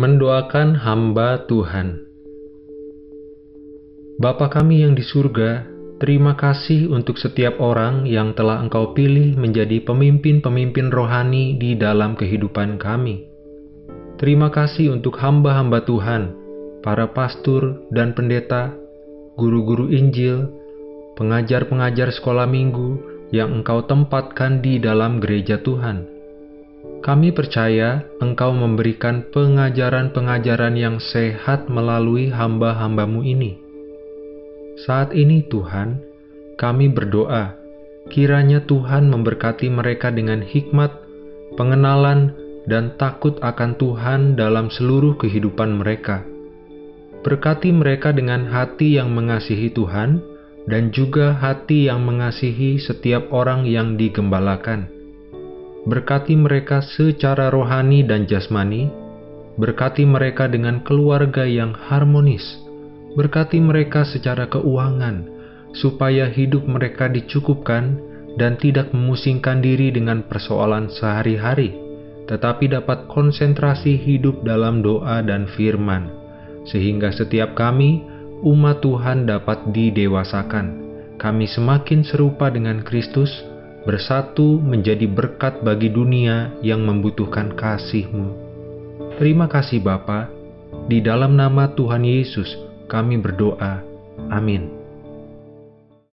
Mendoakan hamba Tuhan Bapa kami yang di surga, terima kasih untuk setiap orang yang telah Engkau pilih menjadi pemimpin-pemimpin rohani di dalam kehidupan kami. Terima kasih untuk hamba-hamba Tuhan, para pastor dan pendeta, guru-guru Injil, pengajar-pengajar sekolah minggu yang Engkau tempatkan di dalam gereja Tuhan kami percaya Engkau memberikan pengajaran-pengajaran yang sehat melalui hamba-hambamu ini. Saat ini Tuhan, kami berdoa, kiranya Tuhan memberkati mereka dengan hikmat, pengenalan, dan takut akan Tuhan dalam seluruh kehidupan mereka. Berkati mereka dengan hati yang mengasihi Tuhan, dan juga hati yang mengasihi setiap orang yang digembalakan berkati mereka secara rohani dan jasmani, berkati mereka dengan keluarga yang harmonis, berkati mereka secara keuangan, supaya hidup mereka dicukupkan dan tidak memusingkan diri dengan persoalan sehari-hari, tetapi dapat konsentrasi hidup dalam doa dan firman, sehingga setiap kami, umat Tuhan dapat didewasakan. Kami semakin serupa dengan Kristus, bersatu menjadi berkat bagi dunia yang membutuhkan kasih-Mu. Terima kasih Bapa, di dalam nama Tuhan Yesus kami berdoa. Amin.